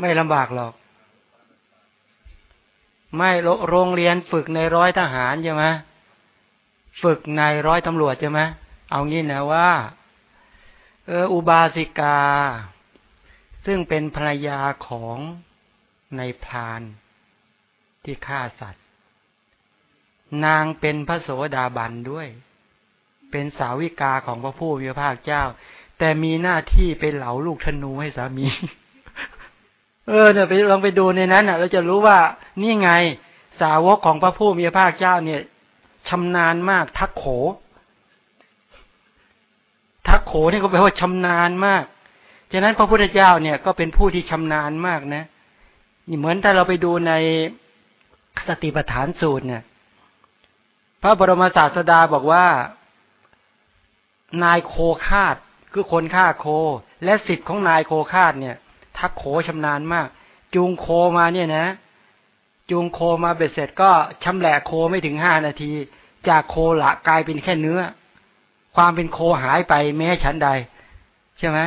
ไม่ลำบากหรอก ไม่โรงเรียนฝึกในร้อยทหารใช่ไหมฝึกในร้อยตำรวจใช่ไหมเอางี้นะว่าเอออุบาสิกา ซึ่งเป็นภรรยาของในพรานที่ฆ่าสัตว์ นางเป็นพระโสดาบันด้วย เป็นสาวิกาของพระผู้มีพระภาคเจ้า แต่มีหน้าที่ไปเหลาลูกธนูให้สามี เออเนี่ยไปลองไปดูในนั้นอะ เราจะรู้ว่านี่ไงสาวกของพระผู้มีพระภาคเจ้าเนี่ยชำนาญมาก ทักโข ทักโขนี่ก็แปลว่าชำนาญมากฉะนั้นพระพุทธเจ้าเนี่ยก็เป็นผู้ที่ชำนาญมากนะนี่เหมือนถ้าเราไปดูในสติปัฏฐานสูตรเนี่ย พระบรมศาสดาบอกว่า นายโคคาดคือคนฆ่าโค และสิทธิ์ของนายโคคาดเนี่ย ทักโขชำนาญมาก จูงโคมาเนี่ยนะ จูงโคมาเบ็ดเสร็จก็ชำแหละโคไม่ถึงห้านาที จากโคละกลายเป็นแค่เนื้อ ความเป็นโคหายไปแม้ฉันใด ใช่ไหม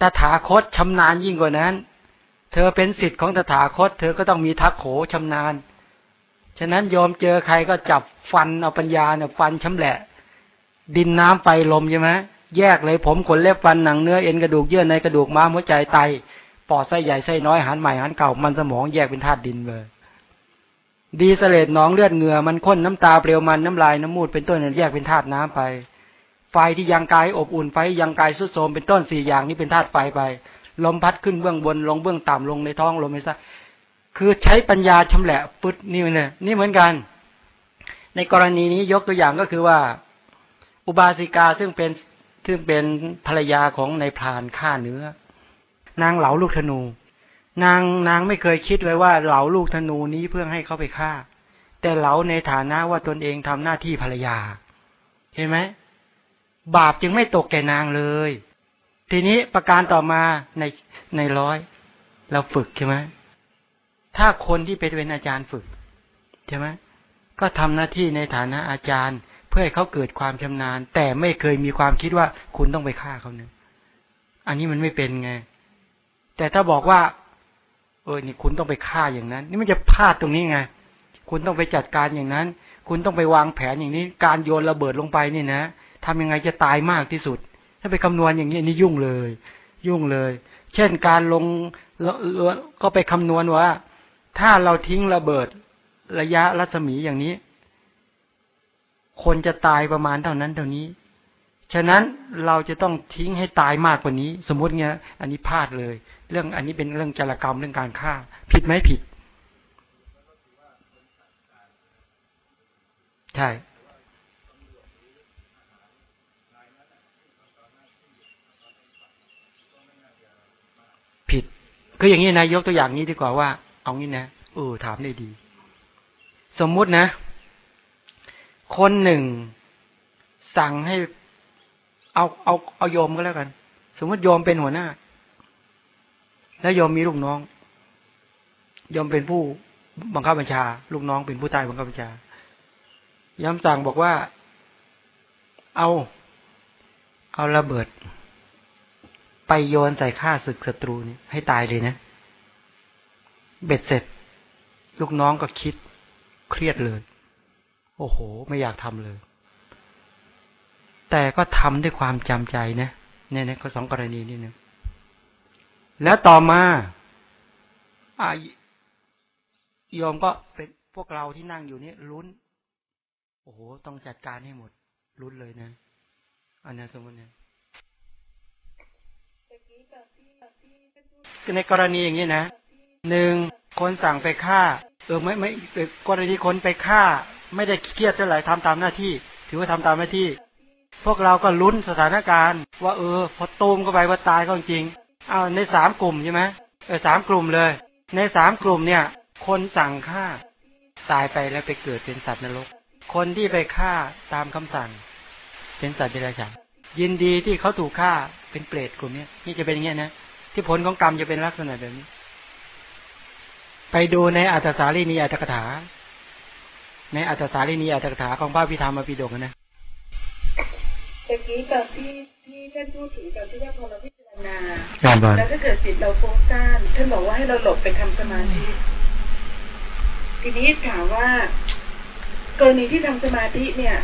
ตถาคตชำนาญยิ่งกว่านั้น เธอเป็นสิทธิ์ของตถาคต เธอก็ต้องมีทักโขชำนาญ ฉะนั้นยอมเจอใครก็จับฟันเอาปัญญาเนี่ยฟันชำแหละ ดินน้ำไฟลมใช่ไหม แยกเลยผมขนเล็บฟันหนังเนื้อเอ็นกระดูกเยื่อในกระดูกม้ามหัวใจไตปอดไส้ใหญ่ไส้น้อยหันใหม่หันเก่ามันสมองแยกเป็นธาตุดินเลยดีเสลดหนองเลือดเหงื่อมันข้นน้ำตาเปลวมันน้ำลายน้ำมูดเป็นต้นแยกเป็นธาตุน้ำไป ไฟที่ยังกายอบอุ่นไฟยังกายสุดโทมเป็นต้นสี่อย่างนี้เป็นธาตุไฟไปลมพัดขึ้นเบื้องบนลงเบื้องต่ำลงในท้องลมในไส้คือใช้ปัญญาชำแหละปึ๊ดนี่เลยนี่เหมือนกัน ในกรณีนี้ยกตัวอย่างก็คือว่า อุบาสิกาซึ่งเป็น ซึ่งเป็นภรรยาของในพรานฆ่าเนื้อ นางเหลาลูกธนู นางนางไม่เคยคิดเลยว่าเหลาลูกธนูนี้เพื่อให้เขาไปฆ่า แต่เหลาในฐานะว่าตนเองทำหน้าที่ภรรยา เห็นไหมบาปจึงไม่ตกแก่นางเลย ทีนี้ประการต่อมาในในร้อย เราฝึกใช่ไหมถ้าคนที่ไปเป็นอาจารย์ฝึกใช่ไหมก็ทำหน้าที่ในฐานะอาจารย์ พื่อให้เขาเกิดความชำนาญ แต่ไม่เคยมีความคิดว่าคุณต้องไปฆ่าเขาเนี่ยอันนี้มันไม่เป็นไง แต่ถ้าบอกว่า เออนี่คุณต้องไปฆ่าอย่างนั้น นี่มันจะพลาดตรงนี้ไง คุณต้องไปจัดการอย่างนั้น คุณต้องไปวางแผนอย่างนี้ การโยนระเบิดลงไปนี่นะทำยังไงจะตายมากที่สุด ถ้าไปคำนวณอย่างนี้นี่ยุ่งเลย ยุ่งเลย เช่นการลงก็ไปคำนวณว่า ถ้าเราทิ้งระเบิดระยะรัศมีอย่างนี้ คนจะตายประมาณเท่านั้นเท่านี้ ฉะนั้นเราจะต้องทิ้งให้ตายมากกว่านี้ สมมติเงี้ย อันนี้พลาดเลย เรื่องอันนี้เป็นเรื่องจารกรรมเรื่องการฆ่า ผิดไหมผิด ใช่ผิด คืออย่างนี้นะยกตัวอย่างนี้ดีกว่าว่า เอางี้นะเออถามได้ดี สมมุตินะ คนหนึ่ง สั่งให้เอาเอาเอาโยมก็แล้วกัน สมมติโยมเป็นหัวหน้า แล้วโยมมีลูกน้องโยมเป็นผู้บังคับบัญชา ลูกน้องเป็นผู้ใต้บังคับบัญชาย้ำสั่งบอกว่า เอา เอาระเบิด ไปโยนใส่ฆ่าศึกศัตรูนี่ให้ตายเลยนะ เบ็ดเสร็จ ลูกน้องก็คิดเครียดเลย โอ้โห ไม่อยากทำเลย แต่ก็ทำด้วยความจำใจนะเนี่ยนะก็สองกรณีนี่นะแล้วต่อมาอายอมก็เป็นพวกเราที่นั่งอยู่นี่ลุ้น โอ้โห ต้องจัดการให้หมดลุ้นเลยนะ อันนี้สมมติเนี่ยในกรณีอย่างนี้นะหนึ่งคนสั่งไปฆ่า เออไม่ไม่กรณีคนไปฆ่า ไม่ได้เครียดเท่าไหร่ทำตามหน้าที่ ถือว่าทำตามหน้าที่ พวกเราก็ลุ้นสถานการณ์ ว่าเออ พอตูมเข้าไปว่าตายก็จริงเอาวในสามกลุ่มใช่ไหมเออสามกลุ่มเลย ในสามกลุ่มเนี่ย คนสั่งฆ่า ตายไปแล้วไปเกิดเป็นสัตว์นรก คนที่ไปฆ่าตามคำสั่ง เป็นสัตว์เดรัจฉานยินดีที่เขาถูกฆ่าเป็นเปรตกลุ่มนี้นี่จะเป็นอย่างนี้นะที่ผลของกรรมจะเป็นลักษณะแบบนี้ ไปดูในอัตสาลีนีอัตถกถา ในอัตถสาลีนีอัตถกถาของพระพิธามาปิฎกนะตะกี้ตอนที่ที่ท่านพูดถึงตอนที่ว่าพอเราพิจารนาแล้วถ้าเกิดจิตเราฟุ้งซ่านท่านบอกว่าให้เราหลบไปทำสมาธิทีนี้ถามว่า กรณีที่ทำสมาธิเนี่ย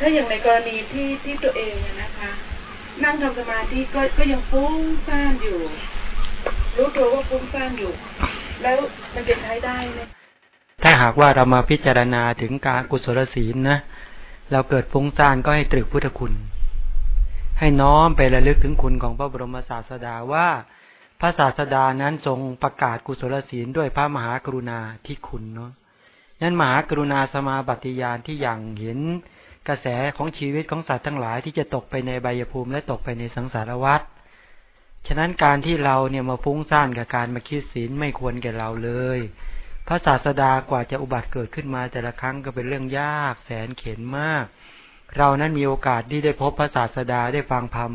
ถ้าอย่างในกรณีที่ที่ตัวเองนะคะ นั่งทำสมาธิก็ก็ยังฟุ้งซ่านอยู่ รู้ตัวว่าฟุ้งซ่านอยู่ แล้วมันจะใช้ได้ไหม ถ้าหากว่าเรามาพิจารณาถึงการกุศลศีลนะ เราเกิดฟุ้งซ่านก็ให้ตรึกพุทธคุณ ให้น้อมไประลึกถึงคุณของพระบรมศาสดาว่า พระศาสดานั้นทรงประกาศกุศลศีลด้วยพระมหากรุณาที่คุณเนาะนั้นมหากรุณาสมาบัติยานที่อย่างเห็นกระแสของชีวิตของสัตว์ทั้งหลายที่จะตกไปในใบยภูมิและตกไปในสังสารวัฏฉะนั้นการที่เราเนี่ยมาฟุ้งซ่านกับการมาคิดศีลไม่ควรแก่เราเลย พระศาสดากว่าจะอุบัติเกิดขึ้นมาแต่ละครั้งก็เป็นเรื่องยากแสนเข็นมาก เรานั้นมีโอกาสที่ได้พบพระศาสดาได้ฟังธรรม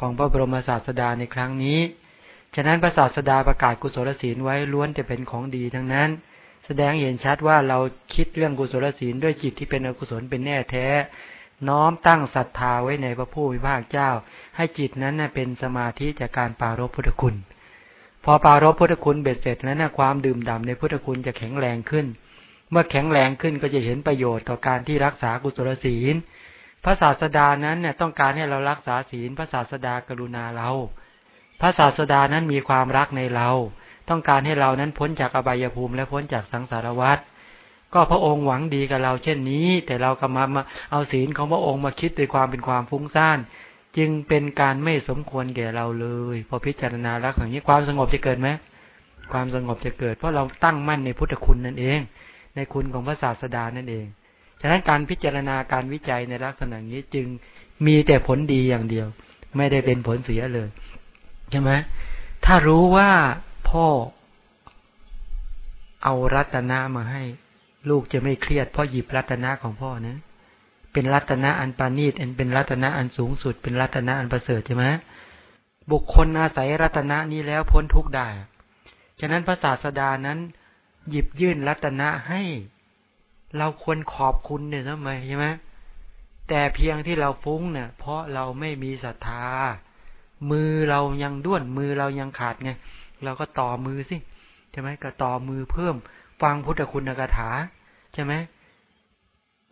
ของพระบรมศาสดาในครั้งนี้ ฉะนั้นพระศาสดาประกาศกุศลศีลไว้ล้วนจะเป็นของดีทั้งนั้น แสดงเห็นชัดว่าเราคิดเรื่องกุศลศีลด้วยจิตที่เป็นอกุศลเป็นแน่แท้ น้อมตั้งศรัทธาไว้ในพระผู้มีพระเจ้า ให้จิตนั้นเป็นสมาธิจากการปารบพุทธคุณ อปารบพุทธคุณเบ็ดเสร็จแล้วนะความดื่มด่าในพุทธคุณจะแข็งแรงขึ้น เมื่อแข็งแรงขึ้นก็จะเห็นประโยชน์ต่อการที่รักษากุศลศีล พระศาสดานั้นเนี่ยต้องการให้เรารักษาศีล พระศาสดากรุณาเรา พระศาสดานั้นมีความรักในเรา ต้องการให้เรานั้นพ้นจากอบายภูมิและพ้นจากสังสารวัฏก็พระองค์หวังดีกับเราเช่นนี้ แต่เราก็มามาเอาศีลของพระองค์มาคิดด้วยความเป็นความฟุ้งซ่าน จึงเป็นการไม่สมควรแก่เราเลย พอพิจารณาล้วอย่างนี้ความสงบจะเกิดไหมความสงบจะเกิด เพราะเราตั้งมั่นในพุทธคุณนั่นเอง ในคุณของพระศาสดานั่นเอง ฉะนั้นการพิจารณาการวิจัยในลักษณะนี้จึงมีแต่ผลดีอย่างเดียว ไม่ได้เป็นผลเสียเลยใช่ไหมถ้ารู้ว่าพ่อเอารัตนามาให้ ลูกจะไม่เครียดเพราะหยิบรัตนาของพ่อนะ เป็นรัตนะอันปานีตเป็นรัตนะอันสูงสุด เป็นรัตนะอันประเสริฐใช่ไหมบุคคลอาศัยรัตนะนี้แล้วพ้นทุกข์ได้ ฉะนั้นพระศาสดานั้น หยิบยื่นรัตนะให้ เราควรขอบคุณเนี่ยทำไมใช่ไหมแต่เพียงที่เราฟุ้งเนี่ย เพราะเราไม่มีศรัทธา มือเรายังด้วน มือเรายังขาดไง เราก็ต่อมือสิ ใช่ไหมก็ต่อมือเพิ่ม ฟังพุทธคุณกถา ใช่ไหม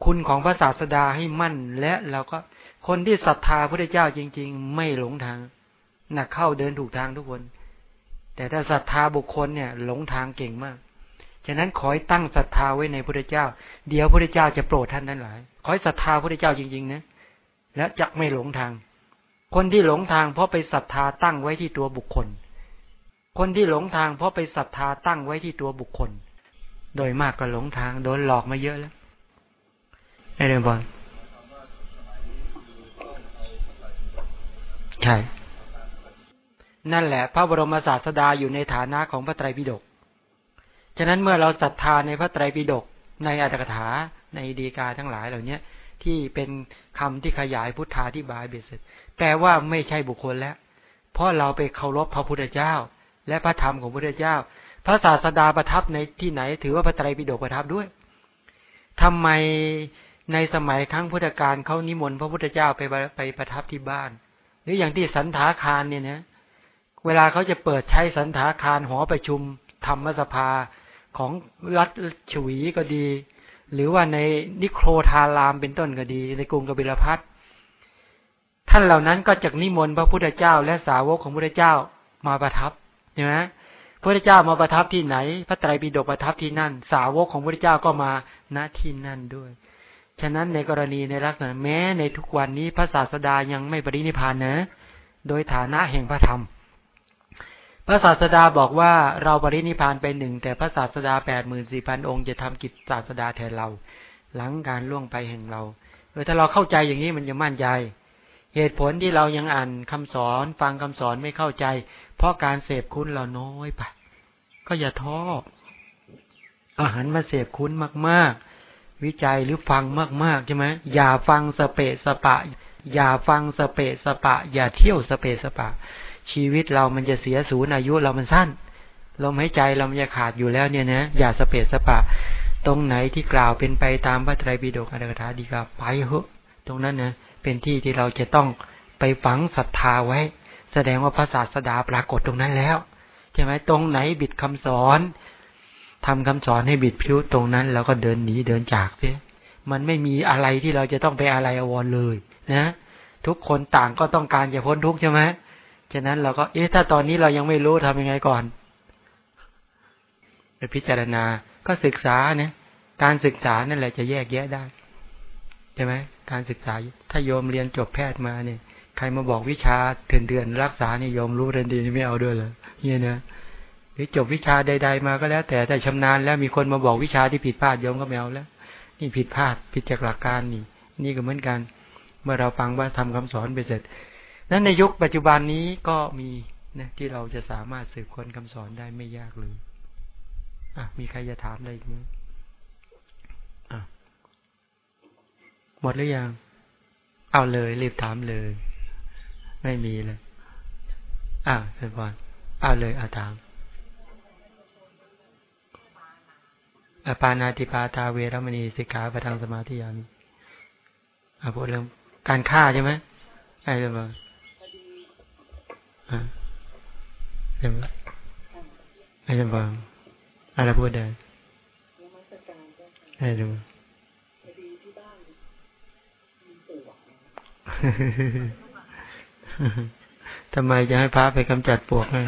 คุณของพระศาสดาให้มั่น และเราก็คนที่ศรัทธาพระเจ้าจริง ๆ ไม่หลงทางหนักเข้าเดินถูกทางทุกคน แต่ถ้าศรัทธาบุคคลเนี่ย หลงทางเก่งมาก ฉะนั้นขอให้ตั้งศรัทธาไว้ในพระเจ้า เดี๋ยวพระเจ้าจะโปรดท่านนั้นหลาย ขอให้ศรัทธาพระเจ้าจริง ๆ นะและจะไม่หลงทาง คนที่หลงทางเพราะไปศรัทธาตั้งไว้ที่ตัวบุคคล คนที่หลงทางเพราะไปศรัทธาตั้งไว้ที่ตัวบุคคล โดยมากก็หลงทางโดนหลอกมาเยอะแล้ว ไอเรื่องบอลใช่ นั่นแหละ พระบรมศาสดาอยู่ในฐานะของพระไตรปิฎกฉะนั้นเมื่อเราศรัทธาในพระไตรปิฎกในอัตถกถาในดีกาทั้งหลายเหล่านี้ที่เป็นคำที่ขยายพุทธาที่บายเบสเสร็จแปลว่าไม่ใช่บุคคลแล้ว เพราะเราไปเคารพพระพุทธเจ้า และพระธรรมของพระพุทธเจ้า พระศาสดาประทับในที่ไหน ถือว่าพระไตรปิฎกประทับด้วยทำไม ในสมัยครั้งพุทธกาลเขานิมนต์พระพุทธเจ้าไปไปประทับที่บ้าน หรืออย่างที่สันทาคารเนี่ยนะเวลาเขาจะเปิดใช้สันทาคารหอประชุมธรรมสภาของรัฐฉวีก็ดี หรือว่าในนิโครธารามเป็นต้นก็ดี ในกรุงกบิลพัทท่านเหล่านั้นก็จะนิมนต์พระพุทธเจ้า และสาวกของพระพุทธเจ้ามาประทับใช่ไหมพระพุทธเจ้ามาประทับที่ไหน พระไตรปิฎกประทับที่นั่น สาวกของพระพุทธเจ้าก็มาณที่นั่นด้วย ฉะนั้นในกรณีในลักษณะแม้ในทุกวันนี้พระศาสดายังไม่ปรินิพานนะ โดยฐานะแห่งพระธรรม พระศาสดาบอกว่าเราปรินิพานไปหนึ่งแต่พระศาสดาแปดหมื่นสี่พันองค์จะทำกิจศาสดาแทนเรา หลังการล่วงไปแห่งเราเออถ้าเราเข้าใจอย่างนี้มันจะมั่นใจ เหตุผลที่เรายังอ่านคำสอนฟังคำสอนไม่เข้าใจ เพราะการเสพคุณเราน้อยไปก็อย่าท้ออาหารมาเสพคุณมากๆ วิจัยหรือฟังมากๆใช่ไหมอย่าฟังสเปสปะ อย่าฟังสเปสปะ อย่าเที่ยวสเปสปะ ชีวิตเรามันจะเสียศูนย์อายุเรามันสั้นลมหายใจเรามันจะขาดอยู่แล้วเนี่ยนะอย่าสเปสปะ ตรงไหนที่กล่าวเป็นไปตามพระไตรปิฎกอัตถกถาดีกว่าไปเหอะตรงนั้นนะเป็นที่ที่เราจะต้องไปฝังศรัทธาไว้ แสดงว่าพระศาสดาปรากฏตรงนั้นแล้วใช่ไหมตรงไหนบิดคำสอน ทำคำสอนให้บิดพิ้วตรงนั้นแล้วก็เดินหนีเดินจากเสียมันไม่มีอะไรที่เราจะต้องไปอะไรอวรเลยนะ ทุกคนต่างก็ต้องการจะพ้นทุกข์ใช่ไหมฉะนั้นเราก็ เอ๊ะถ้าตอนนี้เรายังไม่รู้ทำยังไงก่อนไปพิจารณาก็ศึกษาเนี่ยการศึกษานั่นแหละจะแยกแยะได้ใช่ไหมการศึกษาถ้าโยมเรียนจบแพทย์มาเนี่ย ใครมาบอกวิชาเถื่อนเดือนรักษาเนี่ยโยมรู้ทันทีไม่เอาด้วยเลยเนี่ยนะ หรือจบวิชาใด ๆ มาก็แล้ว แต่แต่ชำนาญแล้วมีคนมาบอกวิชาที่ผิดพลาดโยมก็ไม่เอาแล้ว นี่ผิดพลาดผิดจากหลักการนี่ นี่ก็เหมือนกัน เมื่อเราฟังว่าทำคำสอนไปเสร็จ นั้นในยุคปัจจุบันนี้ก็มีนะที่เราจะสามารถสืบค้นคำสอนได้ไม่ยากเลยอะมีใครจะถามอะไรอีกไหมอะหมดหรือยัง เอาเลยรีบถามเลย ไม่มีเลยอ้าวเสร็จก่อนเอาเลยอาถาม อปานาติปาตาเวรมณีสิกขาประทังสมาธิยามีอาพูดเรื่องการฆ่าใช่ไหมใช่หรือเปล่าใช่ไหมใช่หรือเปล่าอะไรพูดได้ใช่หรือเปล่าทำไมจะให้พระไปกำจัดปวกให้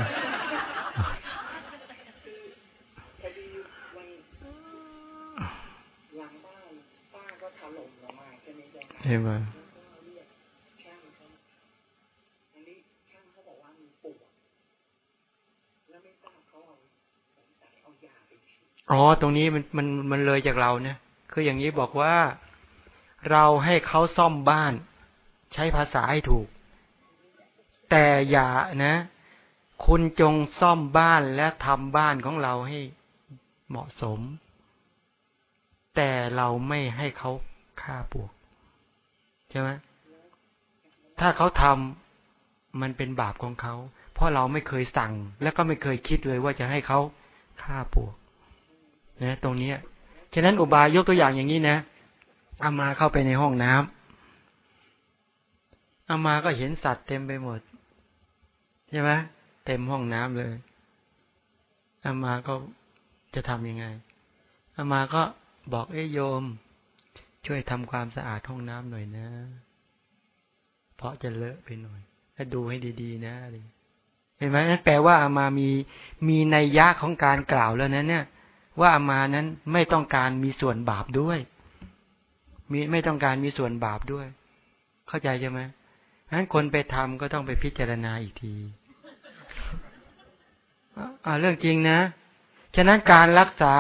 ใช่ไหมอ๋อ ตรงนี้มันมันมันเลยจากเราเนี่ย คืออย่างนี้บอกว่าเราให้เขาซ่อมบ้าน ใช้ภาษาให้ถูก แต่อย่านะ คุณจงซ่อมบ้านและทำบ้านของเราให้เหมาะสม แต่เราไม่ให้เขาฆ่าปวก ใช่ไหมถ้าเขาทำมันเป็นบาปของเขา เพราะเราไม่เคยสั่ง และก็ไม่เคยคิดเลยว่าจะให้เขาฆ่าปวกนะตรงนี้ฉะนั้นอุบายยกตัวอย่างอย่างนี้นะอามาเข้าไปในห้องน้ำอามาก็เห็นสัตว์เต็มไปหมด ใช่ไหมเต็มห้องน้ำเลยอามาก็จะทำยังไงอามาก็บอกเอ้ยโยม ช่วยทำความสะอาดห้องน้ำหน่อยนะ เพราะจะเลอะไปหน่อย ถ้าดูให้ดีๆนะเห็นไหมนั่นแปลว่าอามามีมีในยะของการกล่าวแล้วนะเนี่ย ว่าอามานั้นไม่ต้องการมีส่วนบาปด้วยมีไม่ต้องการมีส่วนบาปด้วย เข้าใจใช่ไหมนั้นคนไปทำก็ต้องไปพิจารณาอีกทีอ่าเรื่องจริงนะ ฉะนั้นการรักษา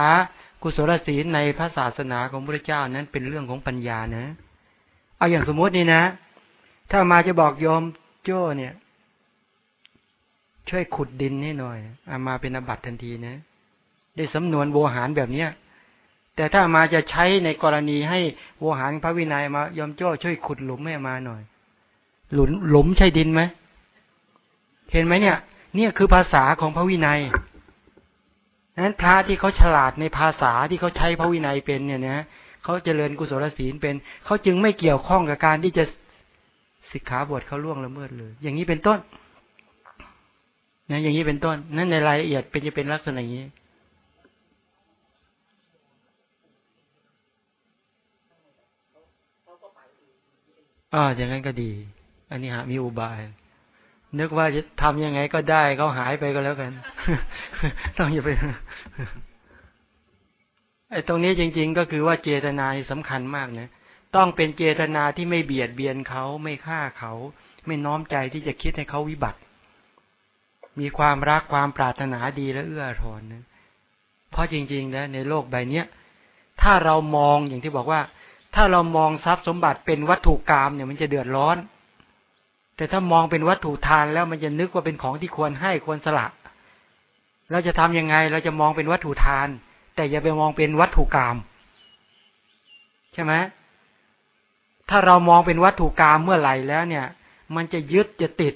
กุศลศีลในพระศาสนาของพระเจ้านั้นเป็นเรื่องของปัญญานะ เอาอย่างสมมตินี่นะ ถ้ามาจะบอกยอมโจ้เนี่ย ช่วยขุดดินให้หน่อยอามาเป็นอบัตทันทีนะ ได้สำนวนโวหารแบบเนี้ยแต่ถ้ามาจะใช้ในกรณีให้โวหารพระวินัยมายอมโจ้ช่วยขุดหลุมให้มาหน่อย หลุมหลุมใช่ดินไหมเห็นไหมเนี่ย เนี่ยคือภาษาของพระวินัย นั้นพระที่เขาฉลาดในภาษาที่เขาใช้พระวินัยเป็นเนี่ยนะเขาเจริญกุศลศีลเป็น เขาจึงไม่เกี่ยวข้องกับการที่จะสิกขาบทเขาล่วงละเมิดเลย อย่างนี้เป็นต้นนะอย่างนี้เป็นต้น นั่นในรายละเอียดเป็นจะเป็นลักษณะอย่างนี้อ่าอย่างนั้นก็ดี อันนี้ฮะมีอุบาย นึกว่าจะทำยังไงก็ได้เขาหายไปก็แล้วกัน ต้องอย่าไปไอ้ตรงนี้จริง ๆ ก็คือว่าเจตนาสำคัญมากนะต้องเป็นเจตนาที่ไม่เบียดเบียนเขาไม่ฆ่าเขา ไม่น้อมใจที่จะคิดให้เขาวิบัติ มีความรักความปรารถนาดีและเอื้อทอนนะเพราะจริงๆนะในโลกใบเนี้ยถ้าเรามองอย่างที่บอกว่า ถ้าเรามองทรัพย์สมบัติเป็นวัตถุกรรมเนี่ยมันจะเดือดร้อน แต่ถ้ามองเป็นวัตถุทานแล้วมันจะนึกว่าเป็นของที่ควรให้ควรสละ เราจะทํำยังไง เราจะมองเป็นวัตถุทาน แต่อย่าไปมองเป็นวัตถุกรรมใช่ไหมถ้าเรามองเป็นวัตถุกรรมเมื่อไหร่แล้วเนี่ย มันจะยึดจะติด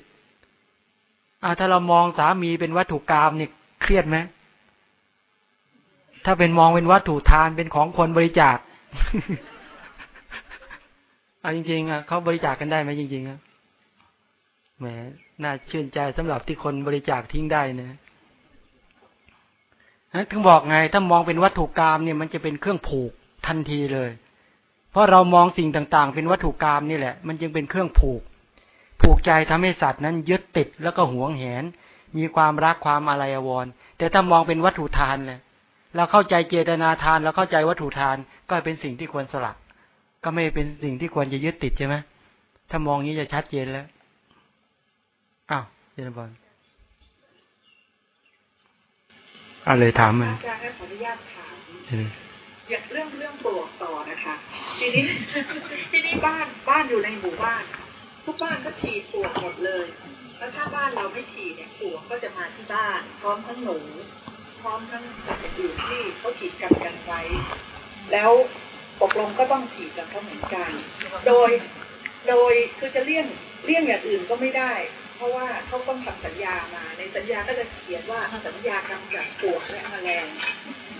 อ่าถ้าเรามองสามีเป็นวัตถุกรรมเนี่ยเครียดไหมถ้าเป็นมองเป็นวัตถุทานเป็นของคนบริจาคเอาจริงๆอะเขาบริจาคกันได้ไหมจริงๆอะ แหมน่าชื่นใจสำหรับที่คนบริจาคทิ้งได้นะนะถึงบอกไง ถ้ามองเป็นวัตถุกรรมเนี่ยมันจะเป็นเครื่องผูกทันทีเลย เพราะเรามองสิ่งต่างๆ เป็นวัตถุกรรมนี่แหละ มันจึงเป็นเครื่องผูก ผูกใจทำให้สัตว์นั้นยึดติดแล้วก็หวงแหน มีความรักความอะไรอววรแต่ถ้ามองเป็นวัตถุทานเลยเราเข้าใจเจตนาทานเราเข้าใจวัตถุทานก็เป็นสิ่งที่ควรสลักก็ไม่เป็นสิ่งที่ควรจะยึดติดใช่ไหมถ้ามองนี้จะชัดเจนแล้ว อ้าวเจนบอลอะไรถามมาอาจารย์ขออนุญาตถามอย่างเรื่องเรื่องปลวกต่อนะคะ ทีนี้ทีนี้บ้านบ้านอยู่ในหมู่บ้าน ทุกบ้านก็ฉีดปลวกหมดเลย แล้วถ้าบ้านเราไม่ฉีดเนี่ยปลวกก็จะมาที่บ้าน พร้อมทั้งหนูพร้อมทั้งสัตว์อื่นที่เขาฉีดกันกันไว้ แล้วตกลงก็ต้องฉีดกับเขาเหมือนกัน โดย โดยคือจะเลี่ยงเลี่ยงอย่างอื่นก็ไม่ได้เพ ราะว่าเขาต้องทำสัญญามา ในสัญญาก็จะเขียนว่าสัญญากำจัดปวกและแมลง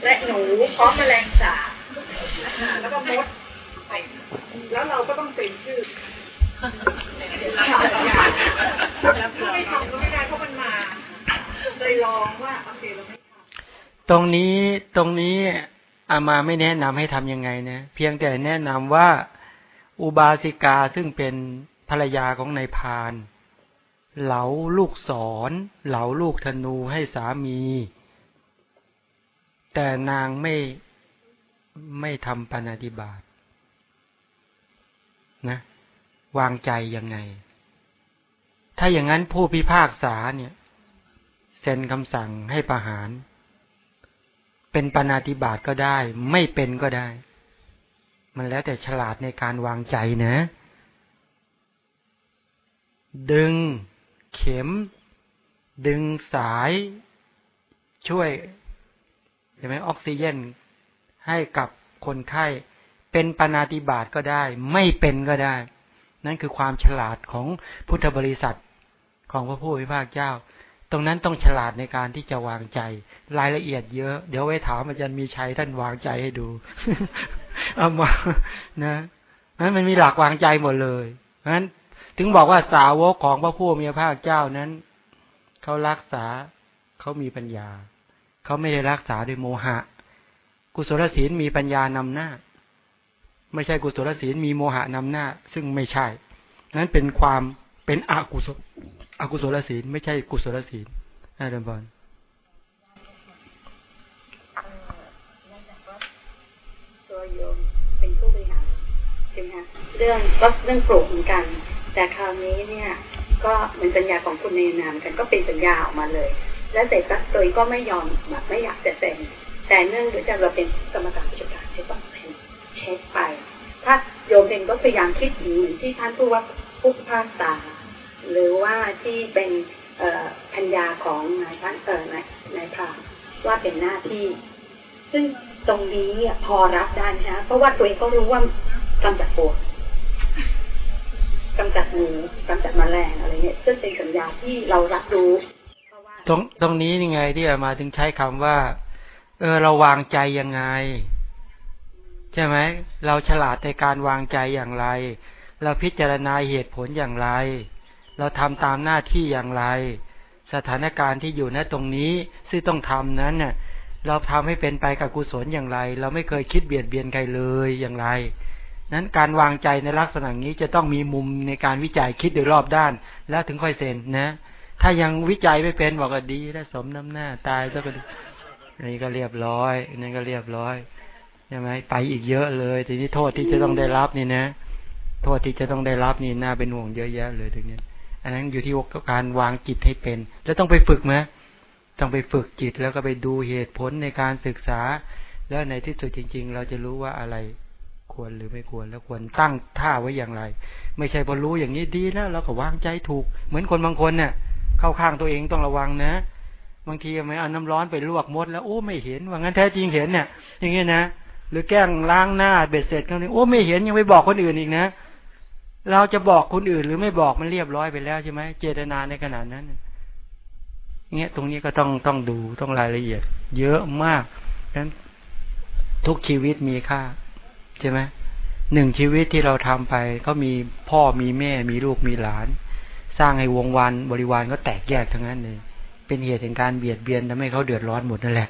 และหนูพร้อมแมลงสาบแล้วก็มดแล้วเราก็ต้องเซ็นชื่อถ้าไม่ทำก็ไม่ได้เพราะมันมาเลยลองว่าโอเคเราไม่ทำตรงนี้ตรงนี้อามาไม่แนะนำให้ทํำยังไงนะเพียงแต่แนะนำว่าอุบาสิกาซึ่งเป็นภรรยาของนายพานเเหลาลูกศร เหลาลูกธนูให้สามี แต่นางไม่ไม่ทำปฏิบาตนะ วางใจยังไง ถ้าอย่างนั้นผู้พิพากษาเนี่ยเซ็นคำสั่งให้ประหาร เป็นปณติบาตก็ได้ ไม่เป็นก็ได้ มันแล้วแต่ฉลาดในการวางใจนะ ดึง เข็ม ดึงสาย ช่วยเห็นไหมออกซิเจนให้กับคนไข้ เป็นปนาติบาตก็ได้ ไม่เป็นก็ได้ นั่นคือความฉลาดของพุทธบริษัทของพระผู้พิพากเจ้า ตรงนั้นต้องฉลาดในการที่จะวางใจ รายละเอียดเยอะ เดี๋ยวไว้ถามอาจารย์มีชัยท่านวางใจให้ดู เอามานะนั้นมันมีหลักวางใจหมดเลยนั้น ถึงบอกว่าสาวกของพระผู้มีพระภาคเจ้านั้นเขารักษาเขามีปัญญาเขาไม่ได้รักษาด้วยโมหะ กุศลศีลมีปัญญานำหน้า ไม่ใช่กุศลศีลมีโมหะนำหน้า ซึ่งไม่ใช่ นั้นเป็นความเป็นอกุศลอกุศลศีลไม่ใช่กุศลศีลอาจารย์บอลตัวโยมเป็นผู้บริหารใช่ไหมคะเรื่องก็เรื่องปลูกเหมือนกัน แต่คราวนี้เนี่ย ก็เหมือนสัญญาของคุณในนามกันก็เป็นสัญญาออกมาเลย และเสร็จก็โดยก็ไม่ยอมแบบไม่อยากจะเซ็นแต่เนื่องด้วยจากเราเป็นกรรมการผู้จัดการที่ต้องเซ็นเช็คไป ถ้าโยมเองก็พยายามคิดเหมือนที่ท่านผู้ว่าผู้พิพากษาหรือว่าที่เป็นพัญญาของนายพันเออนายนายพรามว่าเป็นหน้าที่ ซึ่งตรงนี้พอรับได้นะเพราะว่าตัวเองก็รู้ว่ากำจัดปวด กำจัดหนูกำจัดมแมลงอะไรเนี่ยซึ่งเป็นสัญญาที่เรารับรู้ตรงตรงนี้ยังไงที่มาถึงใช้คำว่า เออเราวางใจยังไง ใช่ไหมเราฉลาดในการวางใจอย่างไร เราพิจารณาเหตุผลอย่างไร เราทำตามหน้าที่อย่างไร สถานการณ์ที่อยู่ณตรงนี้ซึ่งต้องทำนั้นเนี่ยเราทำให้เป็นไปกับกุศลอย่างไร เราไม่เคยคิดเบียดเบียนใครเลยอย่างไร นั้นการวางใจในลักษณะนี้จะต้องมีมุมในการวิจัยคิดโดยรอบด้าน แล้วถึงค่อยเซ็นนะ ถ้ายังวิจัยไม่เป็นบอกว่าดีแล้วสมน้ำหน้าตายแล้วก็นี่ก็เรียบร้อยนี่ก็เรียบร้อยใช่ไหมไปอีกเยอะเลย ทีนี้โทษที่จะต้องได้รับนี่นะ โทษที่จะต้องได้รับนี่น่าเป็นห่วงเยอะแยะเลยตรงนี้อันนั้นอยู่ที่การวางจิตให้เป็น แล้วต้องไปฝึกไหมต้องไปฝึกจิตแล้วก็ไปดูเหตุผลในการศึกษา แล้วในที่สุดจริง ๆ เราจะรู้ว่าอะไร ควรหรือไม่ควรแล้วควรตั้งท่าไว้อย่างไร ไม่ใช่พอรู้อย่างนี้ดีแล้วเราก็วางใจถูก เหมือนคนบางคนเนี่ยเข้าข้างตัวเองต้องระวังนะบางทีไม่เอาน้ำร้อนไปลวกมด แล้วโอ้ไม่เห็นว่างั้นแท้จริงเห็นเนี่ย อย่างเงี้ยนะหรือแกล้งล้างหน้าเบ็ดเสร็จเขาเนี่ยโอ้ไม่เห็นยังไปบอกคนอื่นอีกนะ เราจะบอกคนอื่นหรือไม่บอกมันเรียบร้อยไปแล้วใช่ไหมเจตนาในขณะนั้นเงี้ยตรงนี้ก็ต้องต้องดูต้องรายละเอียด เยอะมากนั้นทุกชีวิตมีค่า ใช่ไหมหนึ่งชีวิตที่เราทำไป ก็มีพ่อมีแม่มีลูกมีหลาน สร้างให้วงวานบริวารก็แตกแยกทั้งนั้นเลยเป็นเหตุแห่งการเบียดเบียนทำให้เขาเดือดร้อนหมดนั่นแหละ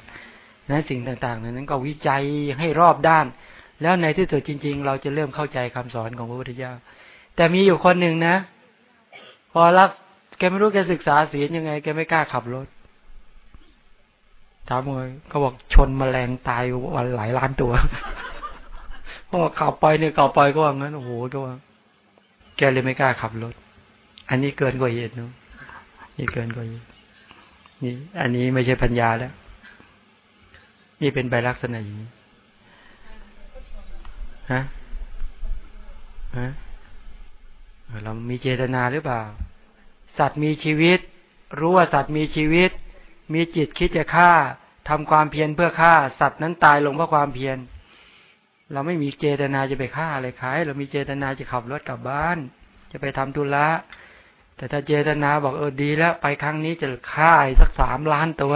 นั้นสิ่งต่างๆนั้นก็วิจัยให้รอบด้าน แล้วในที่สุดจริง ๆ เราจะเริ่มเข้าใจคำสอนของพระพุทธเจ้า แต่มีอยู่คนหนึ่งนะ พอรักแกไม่รู้แกศึกษาศีลยังไง แกไม่กล้าขับรถถามเลยเขาบอกชนมแมลงตายวันหลายล้านตัว พราะขับไปเนี่ยขับไปก็ว่างั้นโอ้โหก็ว่า แกเลยไม่กล้าขับรถ อันนี้เกินกว่าเหตุนาะนี่เกินกว่าเหตุนี่ อันนี้ไม่ใช่ปัญญาแล้ว นี่เป็นใบลักษณะอย่างนี้ฮะฮะเรามีเจตนาหรือเปล่า สัตว์มีชีวิต รู้ว่าสัตว์มีชีวิต มีจิตคิดจะฆ่าทำความเพียรเพื่อฆ่า สัตว์นั้นตายลงเพราะความเพียร เราไม่มีเจตนาจะไปฆ่าอะไรใครเรามีเจตนาจะขับรถกลับบ้าน จะไปทำธุระแต่ถ้าเจตนาบอกเออดีแล้ว ไปครั้งนี้จะฆ่าสักสามล้านตัว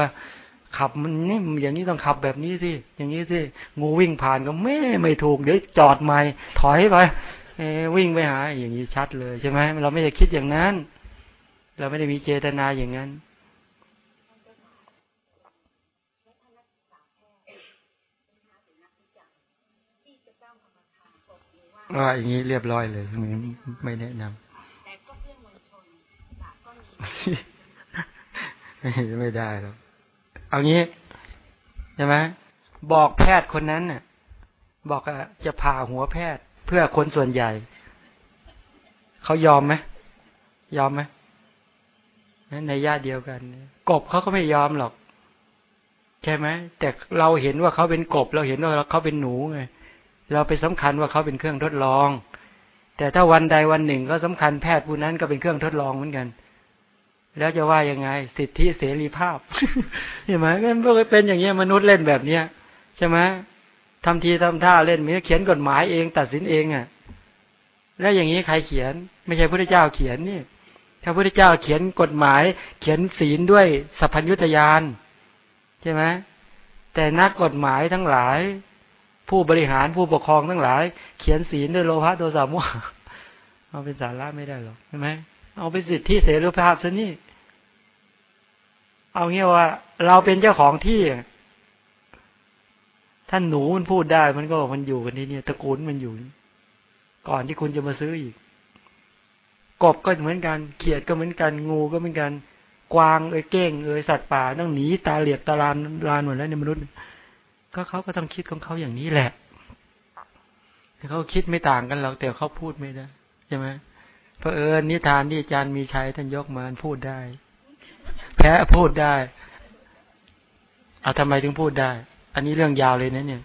ขับมันนี่อย่างนี้ต้องขับแบบนี้สิอย่างนี้สิงูวิ่งผ่านก็ไม่ไม่ถูกเดี๋ยวจอดใหม่ถอยไปวิ่งไปหา อย่างนี้ชัดเลยใช่ไหมเราไม่ได้คิดอย่างนั้น เราไม่ได้มีเจตนาอย่างนั้น ว่าอย่างนี้เรียบร้อยเลยไม่แนะนำไม่ได้หรอกเอางี้ใช่ไหมบอกแพทย์คนนั้นน่ะ บอกจะผ่าหัวแพทย์เพื่อคนส่วนใหญ่ เขายอมไหมยอมไหมในญาติเดียวกัน กบเขาก็ไม่ยอมหรอก ใช่ไหมแต่เราเห็นว่าเขาเป็นกบ เราเห็นว่าเขาเป็นหนูไง เราไปสำคัญว่าเขาเป็นเครื่องทดลอง แต่ถ้าวันใดวันหนึ่งก็สำคัญแพทย์ผู้นั้นก็เป็นเครื่องทดลองเหมือนกัน แล้วจะว่ายังไง สิทธิเสรีภาพเห็นไหมมันก็เป็นอย่างเงี้ยมนุษย์เล่นแบบเนี้ยใช่ไหมทำทีทำท่าเล่นมีเขียนกฎหมายเองตัดสินเองอะ แล้วอย่างนี้ใครเขียน ไม่ใช่พระเจ้าเขียนนี่ถ้าพระเจ้าเขียนกฎหมาย เขียนศีลด้วยสัพพัญญุตยานใช่ไหมแต่นักกฎหมายทั้งหลาย ผู้บริหารผู้ปกครองทั้งหลาย เขียนศีลด้วยโลภะโทสะโมหะเอาเป็นสาระไม่ได้หรอกใช่ไหมเอาไปสิทธิเสรีภาพซะนี่ เอาเงี้ยว่า เราเป็นเจ้าของที่ท่านหนูมันพูดได้มันก็มันอยู่กันที่นี่ตระกูลมันอยู่ ก่อนที่คุณจะมาซื้ออีก กบก็เหมือนกัน เขียดก็เหมือนกัน งูก็เหมือนกัน กวางเอ้ยเก้งเอ้ยสัตว์ป่าต้องหนีตาเหลียบตาลานลานหมดแล้วในมนุษย์ ก็เขาก็ต้องคิดของเขาอย่างนี้แหละเขาคิดไม่ต่างกันหรอกแต่เขาพูดไม่ได้ใช่ไหมเพราะเอิญนิทานที่อาจารย์มีชัยท่านยกมาพูดได้ แพ้พูดได้เอาทำไมถึงพูดได้ อันนี้เรื่องยาวเลยนะเนี่ย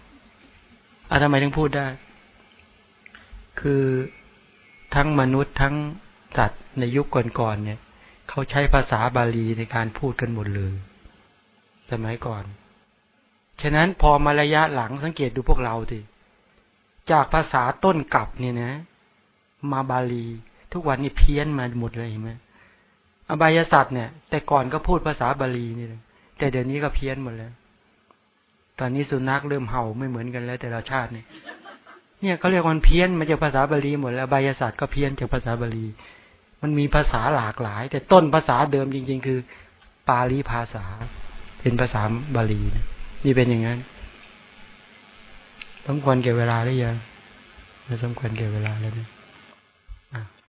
เอาทำไมถึงพูดได้ คือทั้งมนุษย์ทั้งสัตว์ในยุคก่อนๆเนี่ย เขาใช้ภาษาบาลีในการพูดกันหมดเลย สมัยก่อน ฉะนั้นพอมาระยะหลังสังเกตดูพวกเราสิจากภาษาต้นกลับเนี่ยนะ มาบาลี ทุกวันนี้เพี้ยนมาหมดเลยเห็นไหมอบายสัตว์เนี่ย แต่ก่อนก็พูดภาษาบาลีนี่เลยแต่เดี๋ยวนี้ก็เพี้ยนหมดแล้ว ตอนนี้สุนัขเริ่มเห่าไม่เหมือนกันแล้ว แต่ละชาติเนี่ยเนี่ยเขาเรียกวันเพี้ยนมาจากภาษาบาลีหมดแล้วบายศาสตร์ก็เพี้ยนจากภาษาบาลี มันมีภาษาหลากหลาย แต่ต้นภาษาเดิมจริง ๆ คือ ปาลีภาษา เป็นภาษาบาลีนะ นี่เป็นอย่างนั้นสมควรเก็บเวลาหรือยังไม่สมควรเก็บเวลาแล้วนะ